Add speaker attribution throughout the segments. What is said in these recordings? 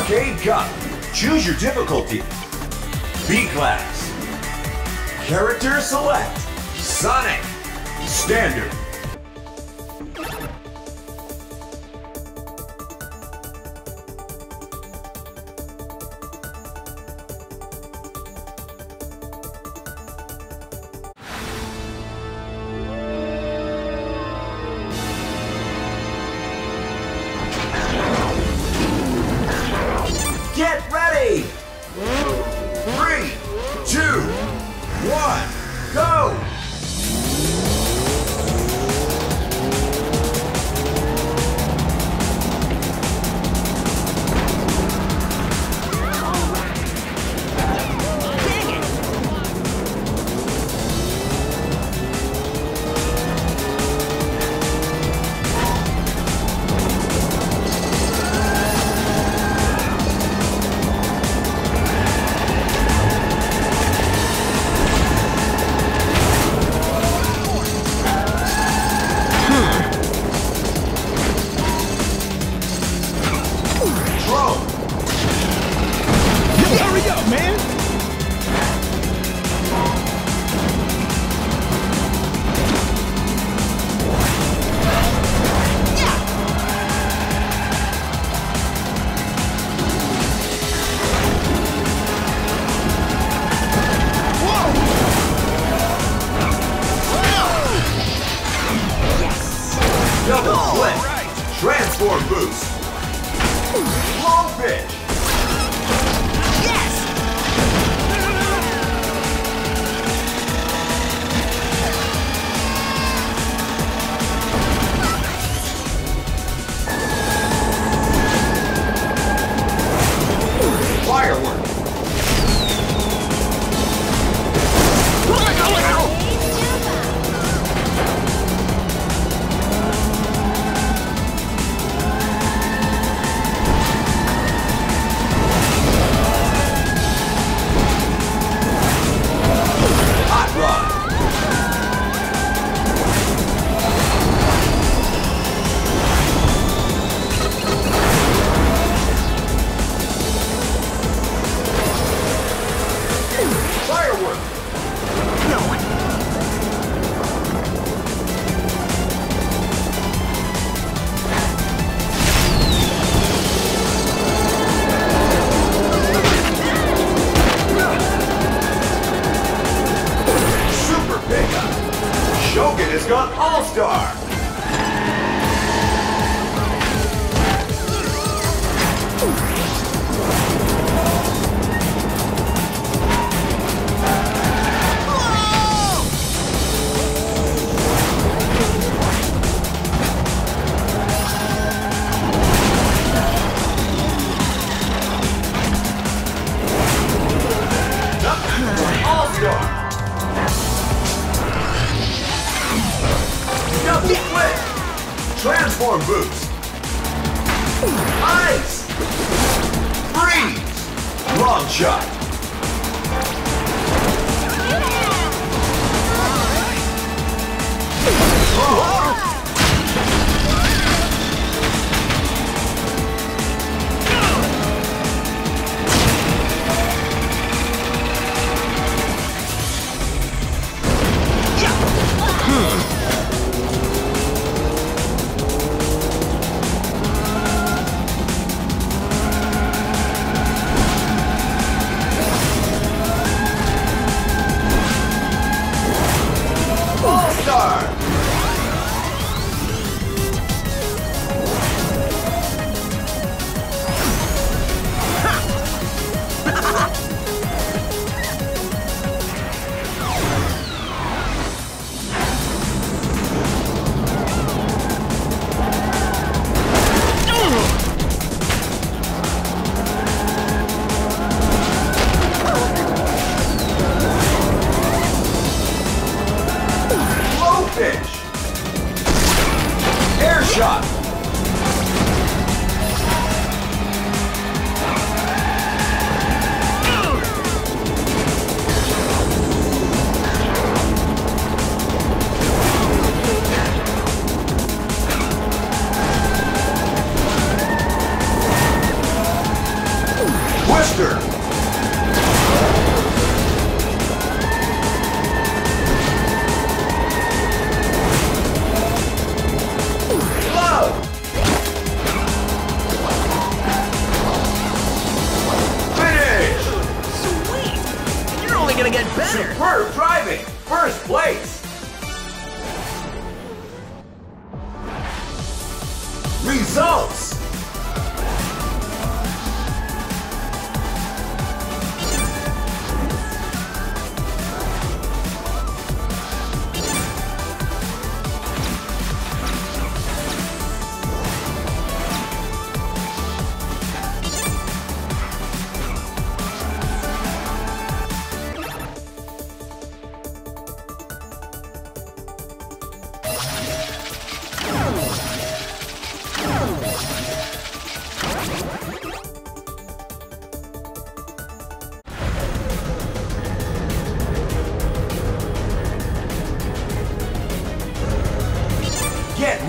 Speaker 1: Arcade Cup. Choose your difficulty. B-Class. Character Select. Sonic. Standard.
Speaker 2: Gonna get better!
Speaker 1: Superb driving! First place! Results!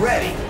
Speaker 1: Ready!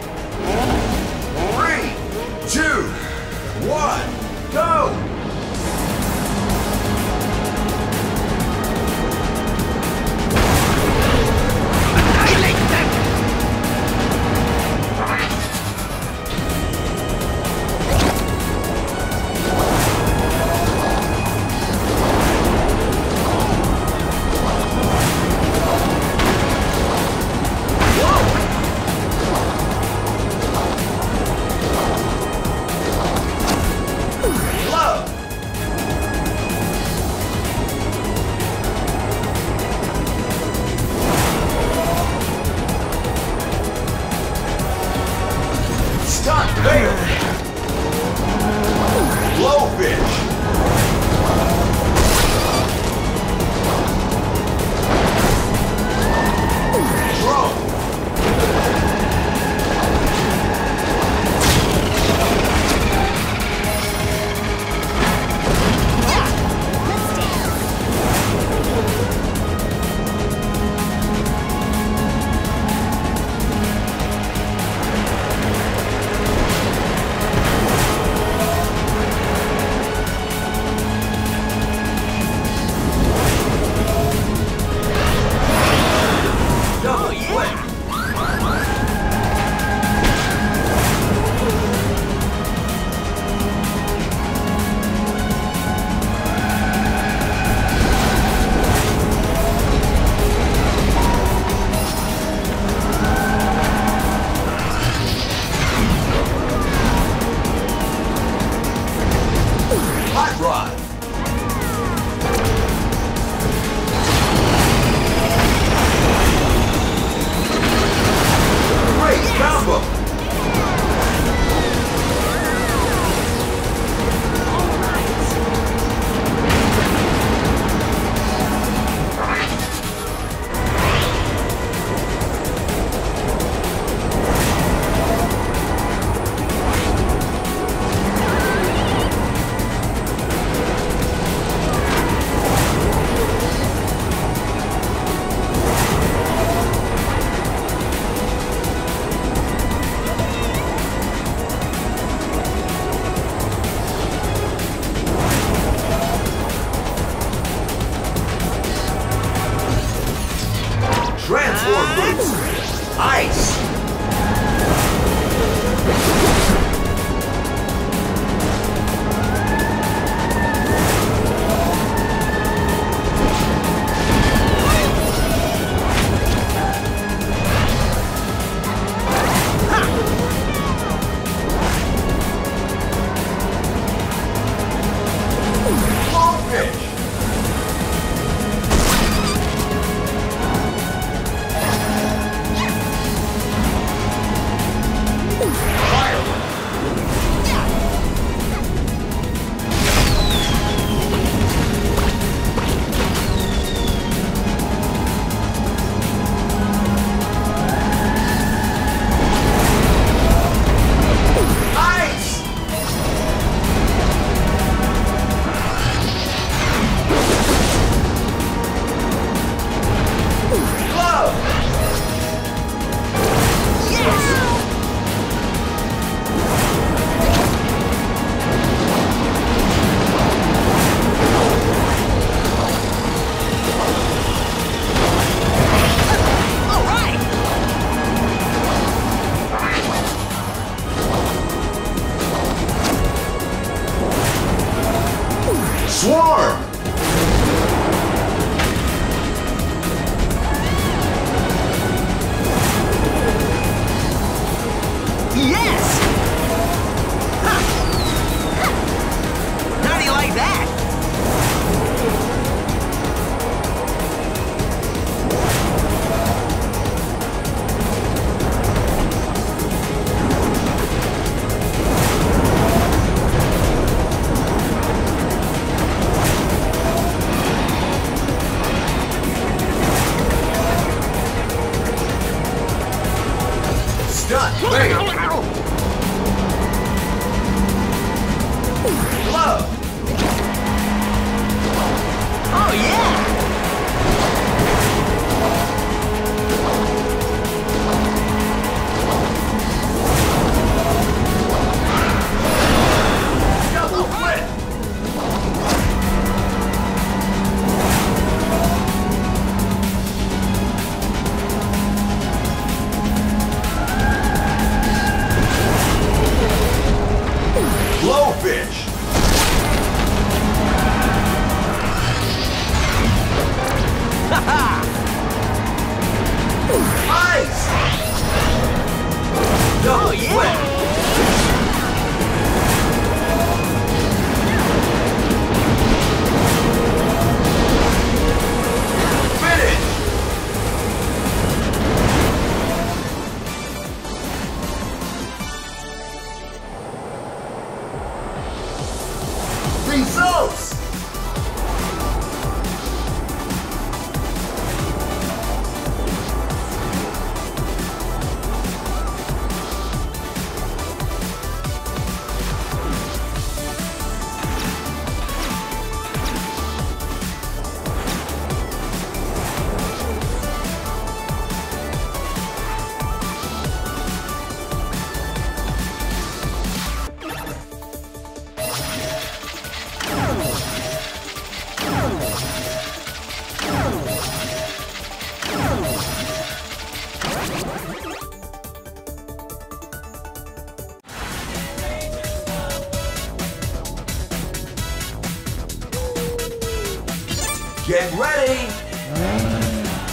Speaker 1: ready?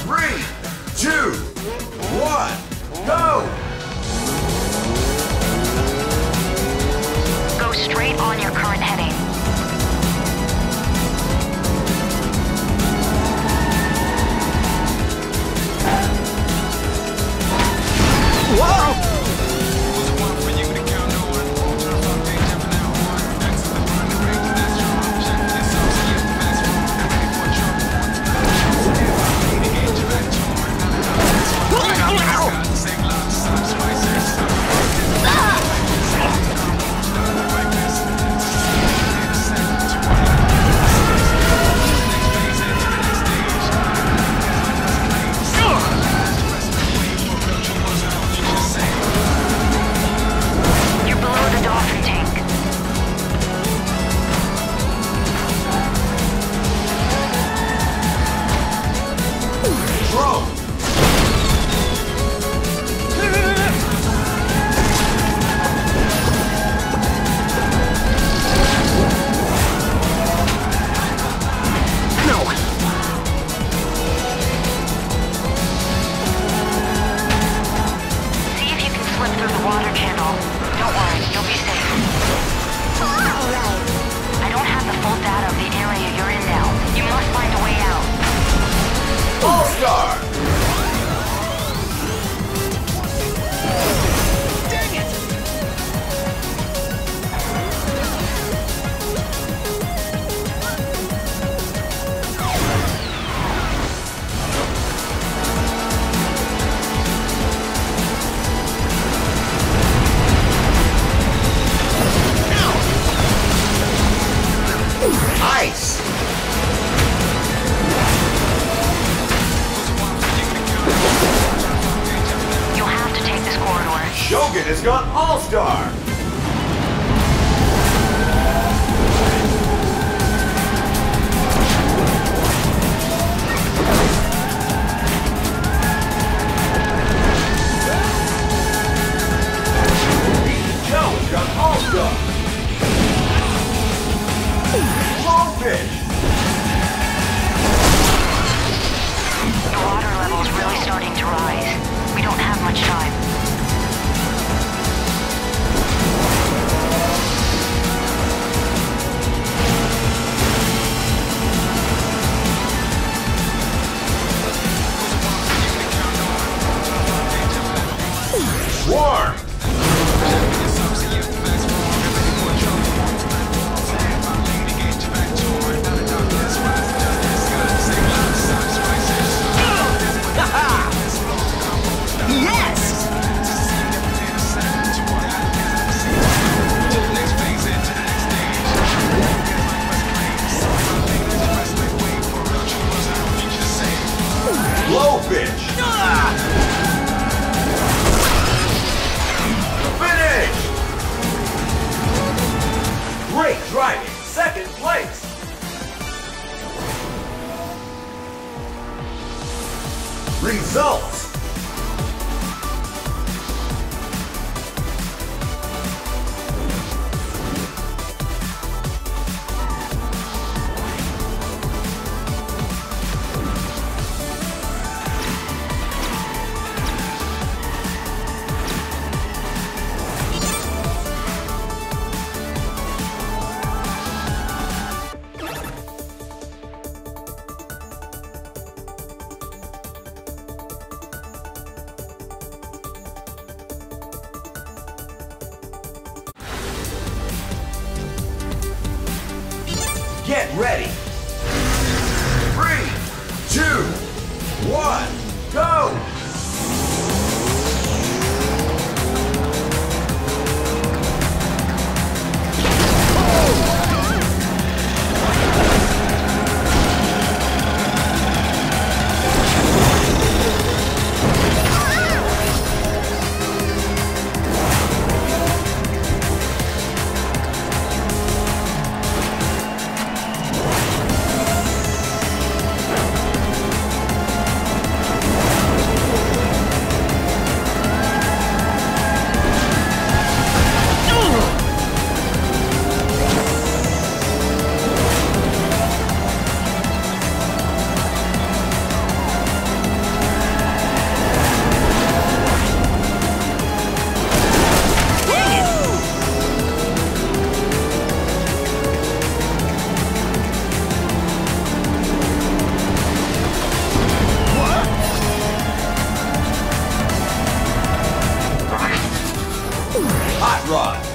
Speaker 1: Three, two, one, go!
Speaker 3: Go straight on your current head.
Speaker 1: All-Star! Scott All-Star. Hot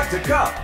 Speaker 1: A cup.